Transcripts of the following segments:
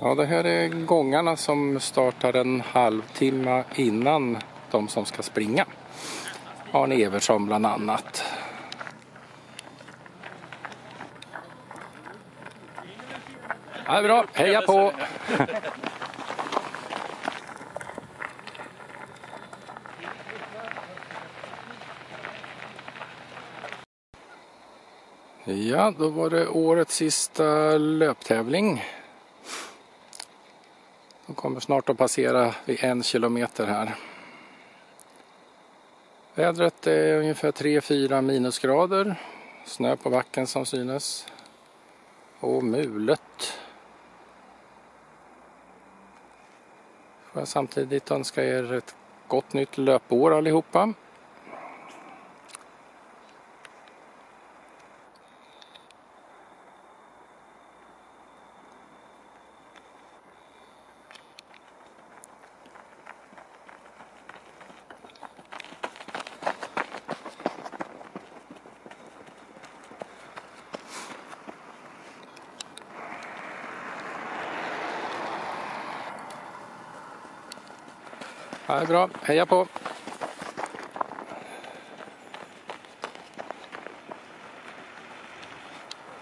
Ja, det här är gångarna som startar en halvtimme innan de som ska springa. Arne Evertsson bland annat. Ja, det är bra, heja på! Ja, då var det årets sista löptävling. De kommer snart att passera vid en kilometer här. Vädret är ungefär 3-4 minusgrader. Snö på backen som synes. Och mulet. Får jag samtidigt önska er ett gott nytt löpår allihopa. Bra. Heja på!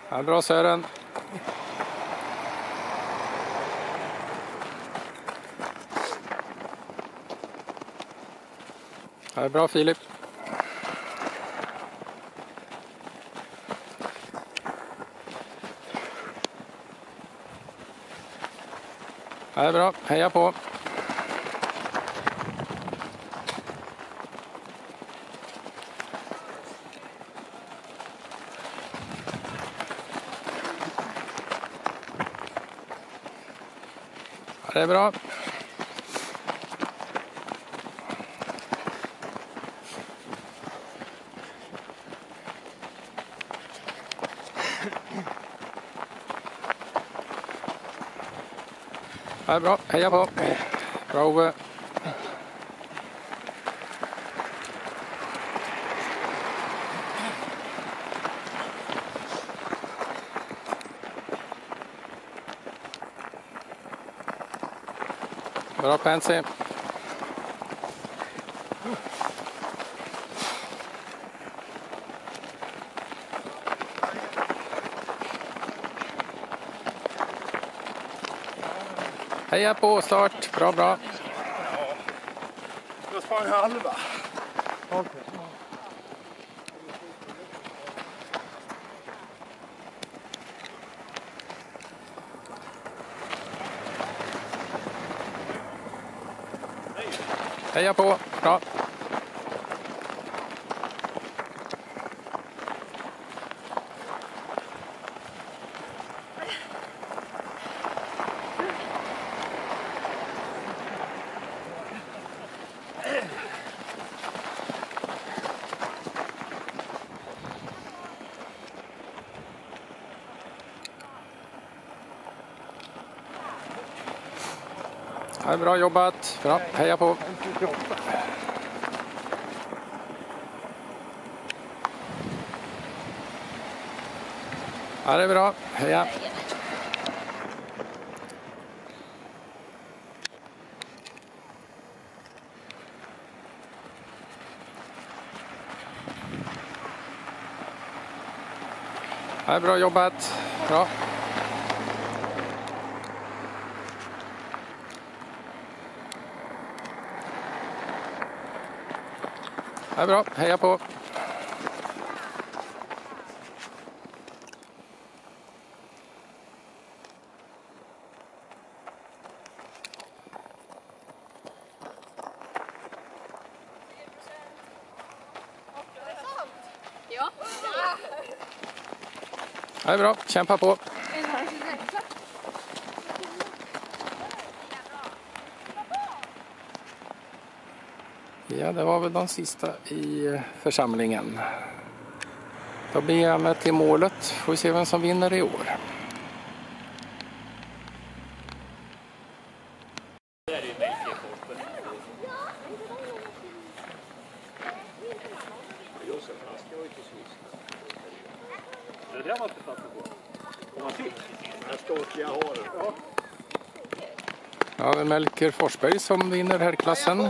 Ja, bra Sören! Ja, bra Filip! Ja, det är bra. Heja på! Det är bra. Det är bra. Heja på. Bra. Bra Pansy. Heja på start. Bra, bra. Jag sprang halva. Heja på. Bra. Ja, bra jobbat. Bra. Heja på. Ja, det är bra. Heja. Ja, det är bra jobbat. Bra. Det är bra. Heja på. Ja. Ja, det är bra. Kämpa på. det var väl de sista i eh, församlingen. Då beger jag mig till målet. Får vi se vem som vinner i år. Ja, Melker Forsberg som vinner herrklassen.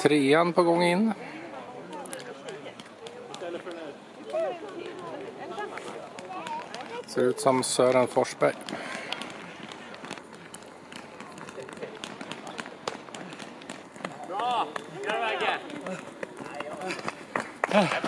trean på gång in. Ser ut som Sören Forsberg. Bra! Gör det,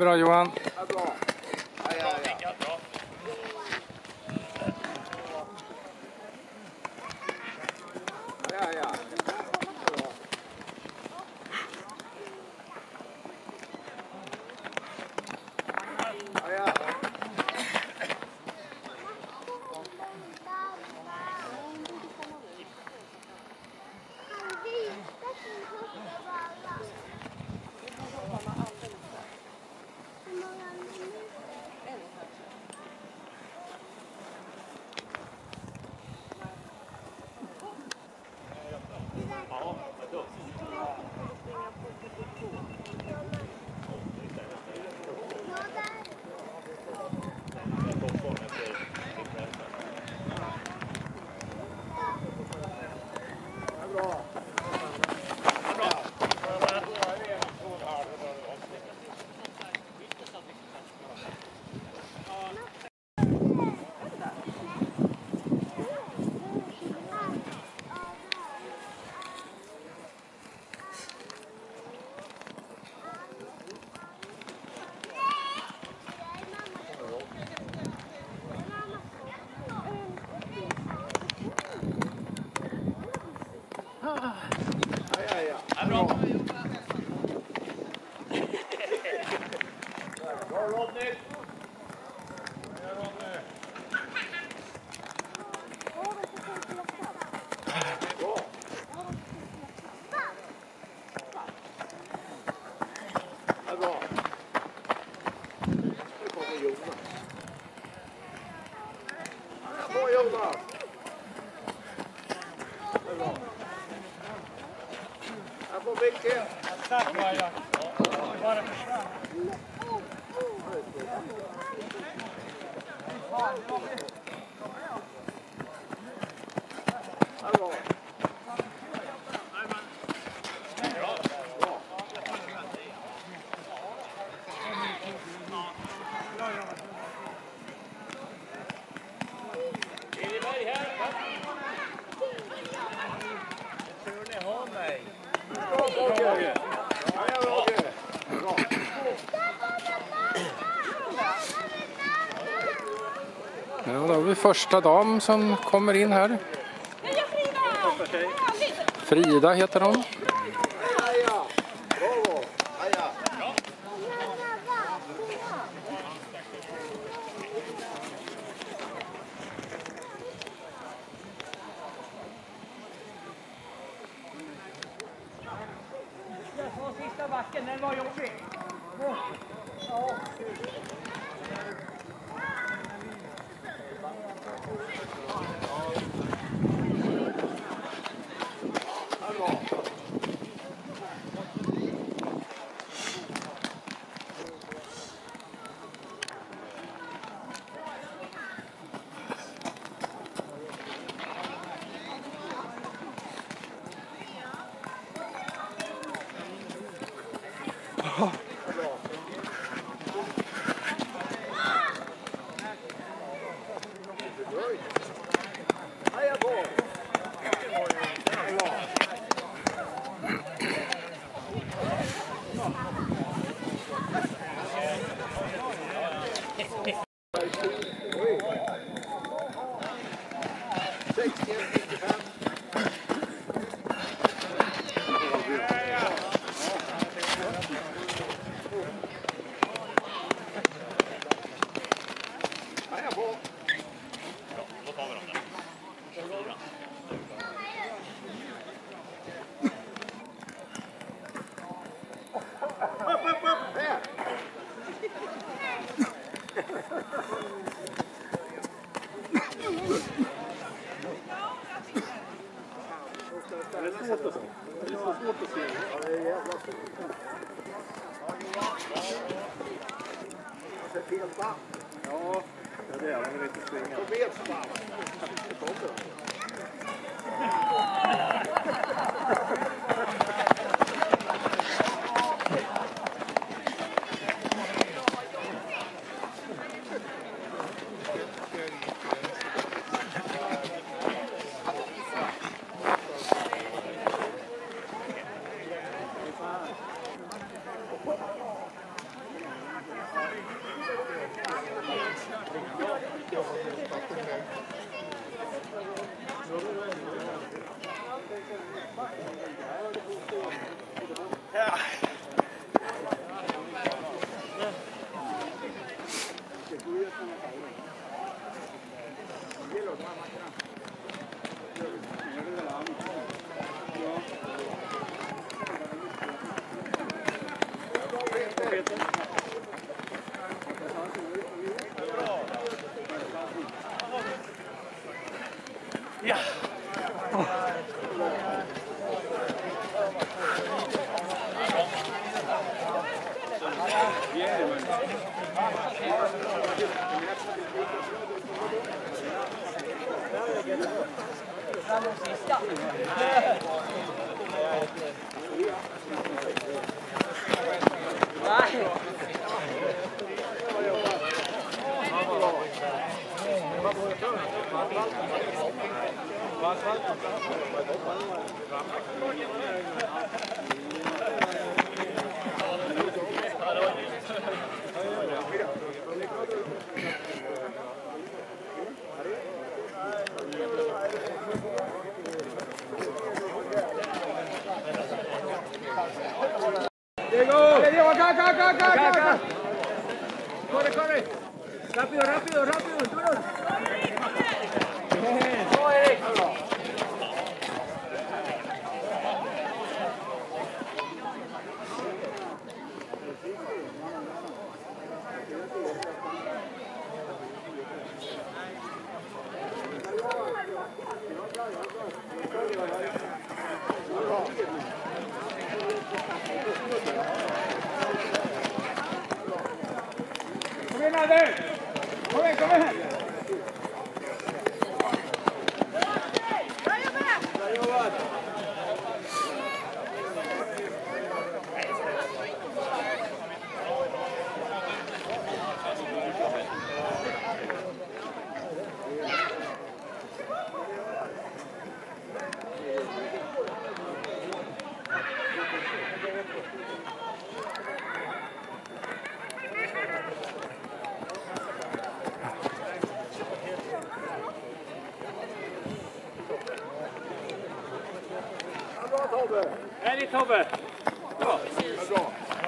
bra Johan. Ja, då har vi första dam som kommer in här. Frida heter hon. Oh. Thank you. Diego! acá, acá, acá, acá. Corre, corre. Rápido, rápido, rápido. Any cover. Go. Go.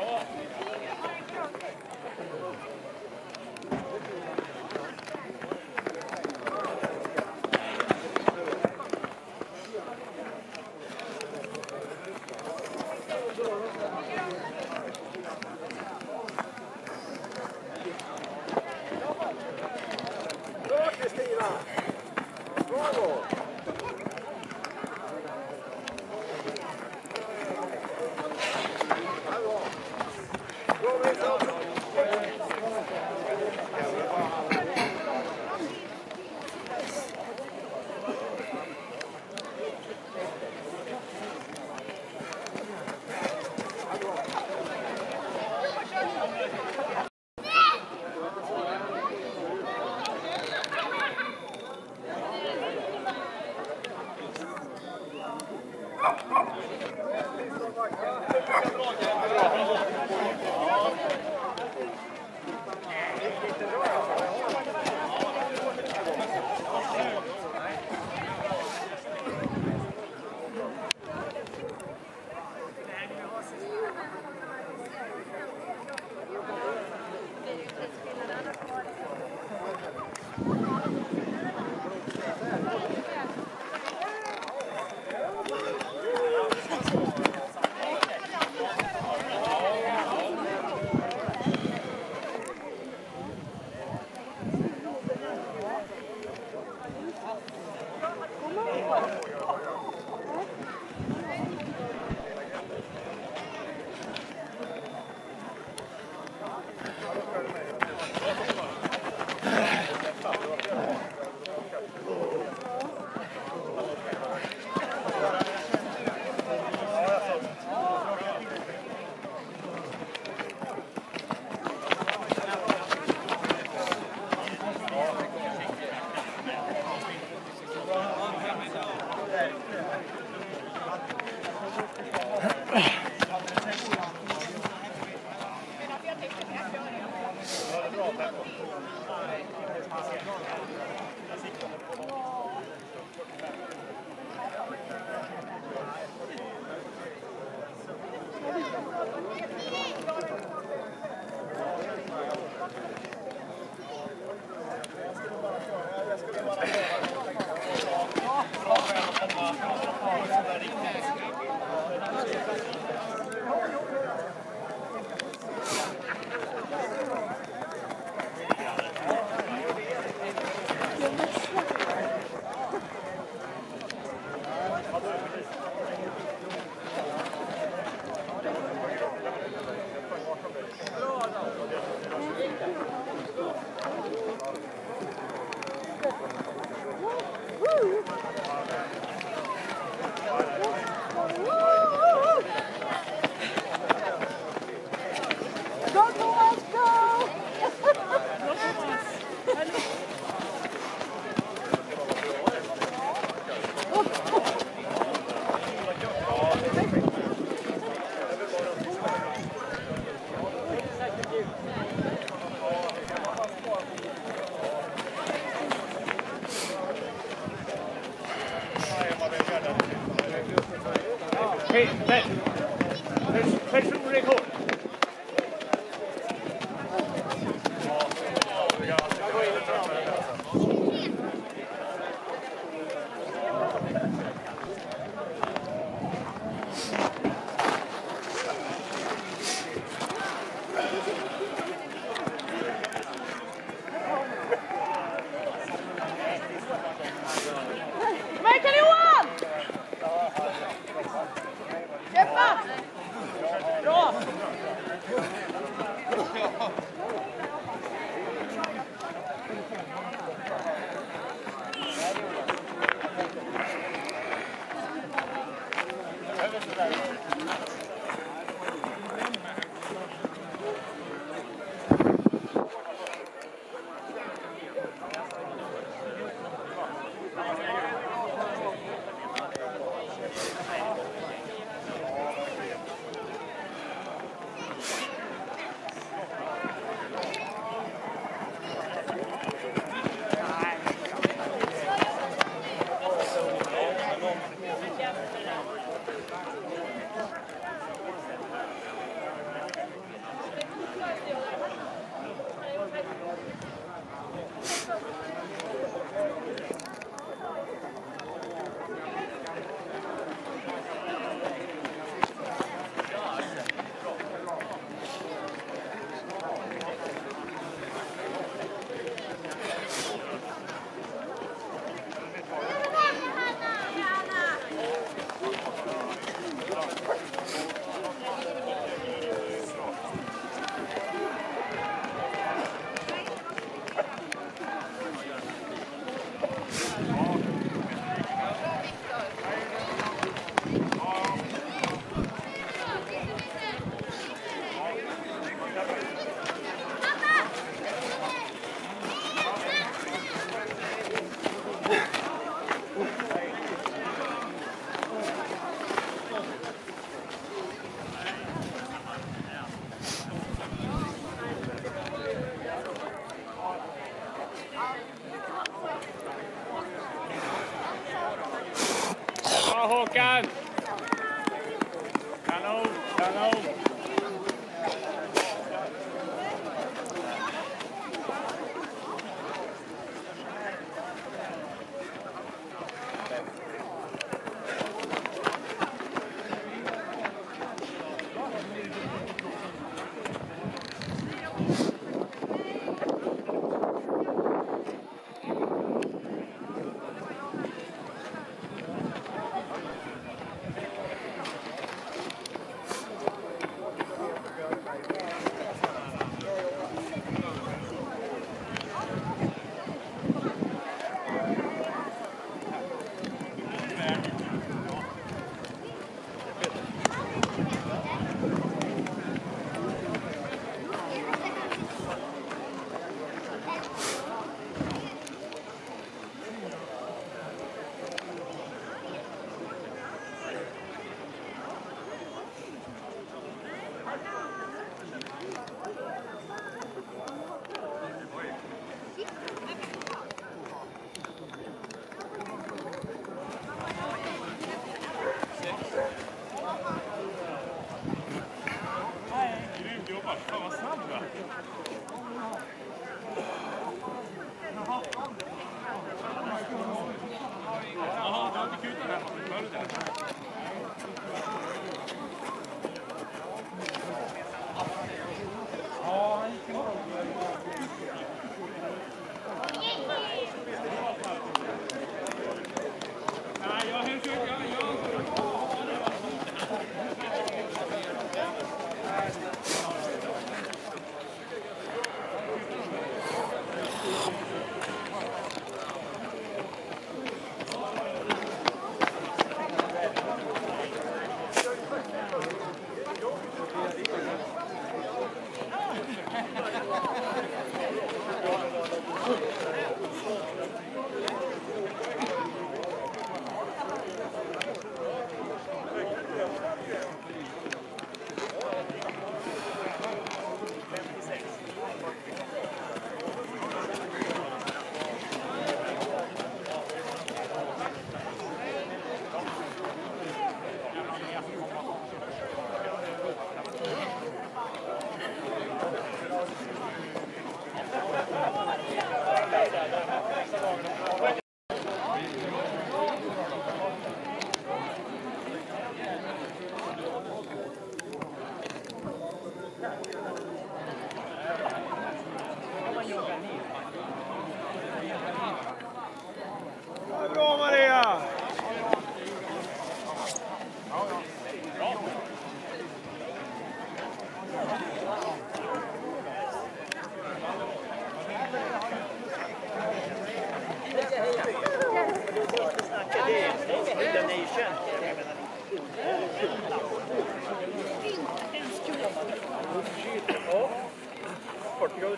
Ja,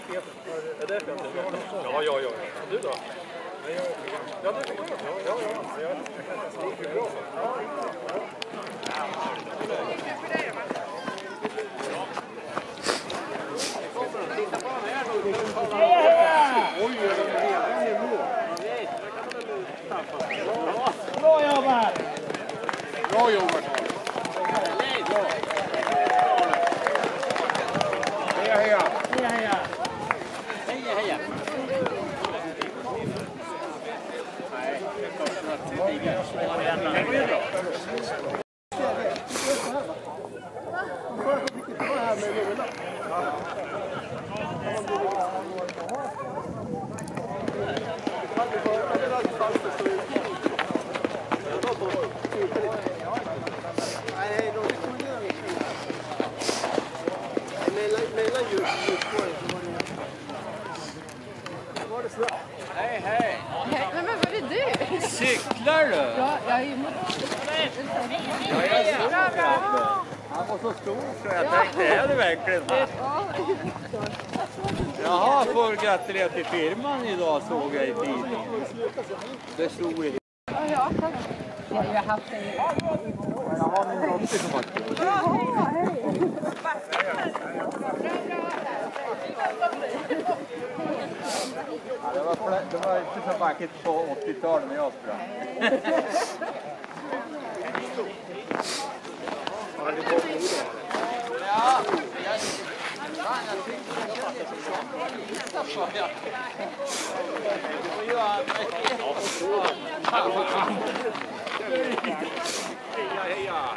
ja, ja. Du då? Ja, du tycker. Ja, ja, ja. Det är ju Bra jobbat! Bra jobbat! Heja, heja! Heja, heja! Nej, men var det du? Cyklar du? Ja, jag är emot. Bra, bra. Han var så stor så jag tänkte, är det verkligen? Jaha, får gratulera till firman idag såg jag i tidningen. Det stod i... Ja, ja, tack. Jag har ju haft Jaha, min dotter som. Bra, hej, hej. Ja, det, var, flä- det var inte så vackert på 80-talet när jag sprang. Ja, jag, fan, jag tyckte jag kände som jag. Du får göra Heja, heja!